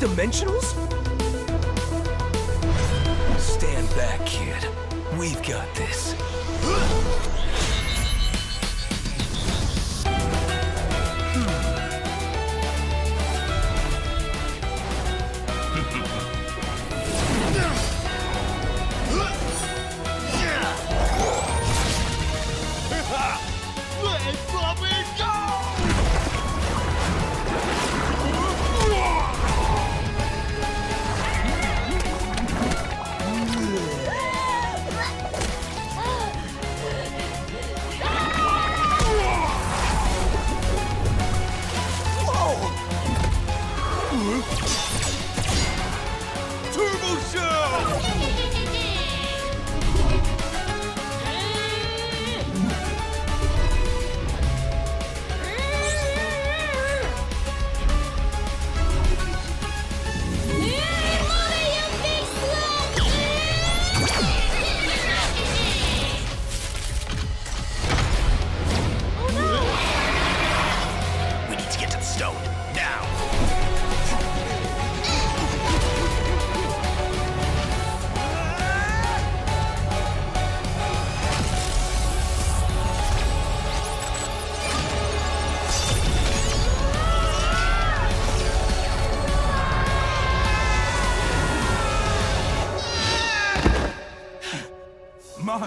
dimensionals? Stand back, kid. We've got this. Hmm. Turbo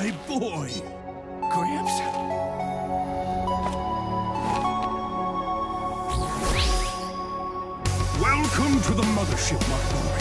My boy! Gramps? Welcome to the mothership, my boy.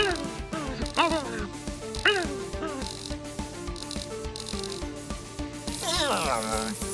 Oh.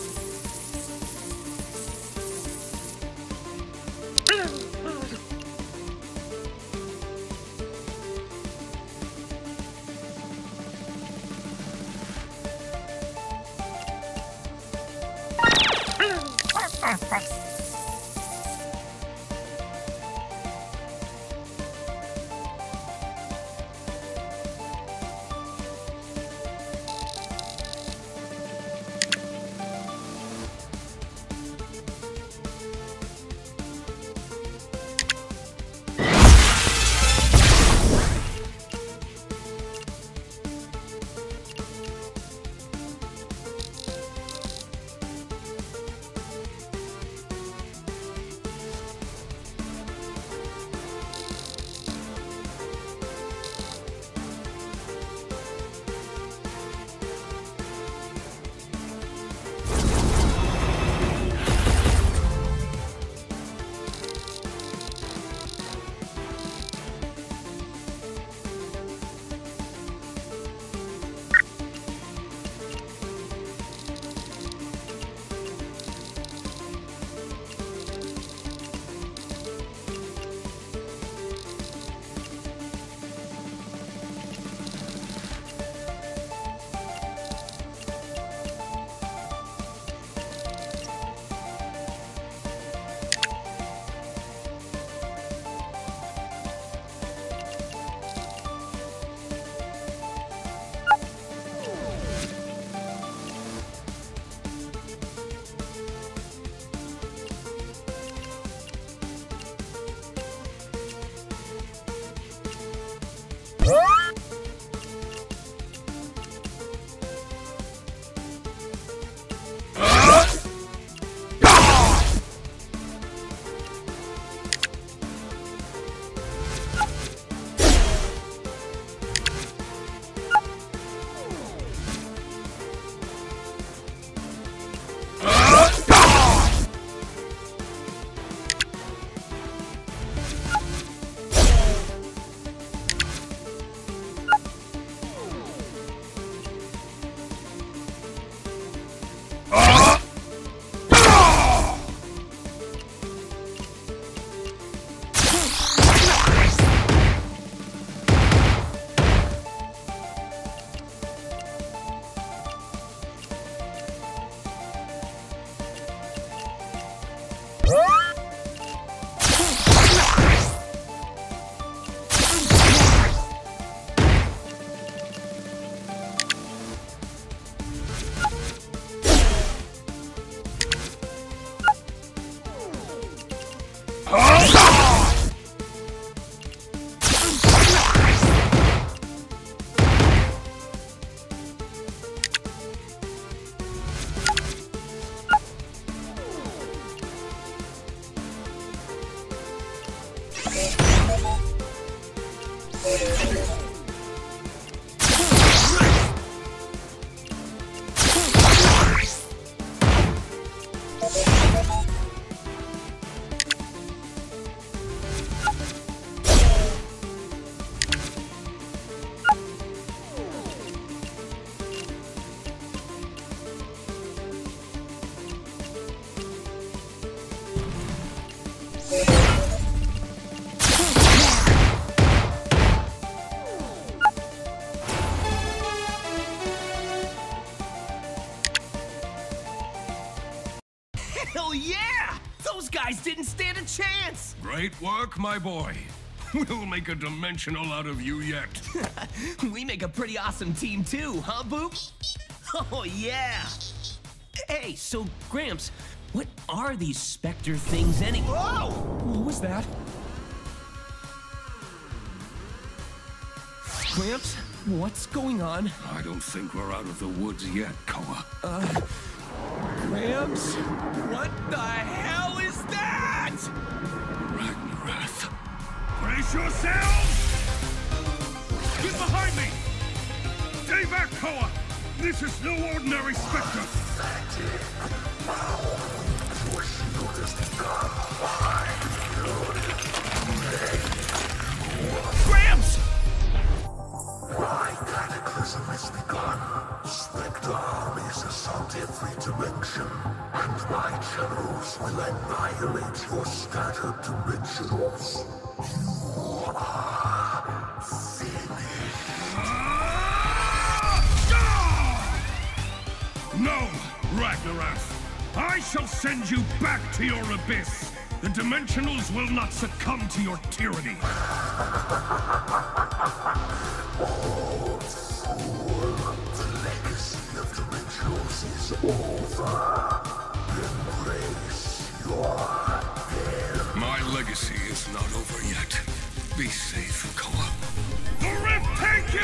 Great work, my boy. We'll make a dimensional out of you yet. we make a pretty awesome team too, huh, Boop? Oh, yeah! Hey, so, Gramps, what are these Spectre things anyway? Whoa! What was that? Gramps, what's going on? I don't think we're out of the woods yet, Koa. Uh, Gramps? What the hell Brace yourselves! Get behind me! Stay back, Koa! This is no ordinary specter! Gramps! My cataclysm has begun. Spectre armies assault every dimension, and my channels will annihilate your scattered dimensionals. You. No, Ragnaroth! I shall send you back to your abyss! The Dimensionals will not succumb to your tyranny! The legacy of dimensionals is over. Embrace your My legacy is not over yet. Be safe, Koa. The Rift take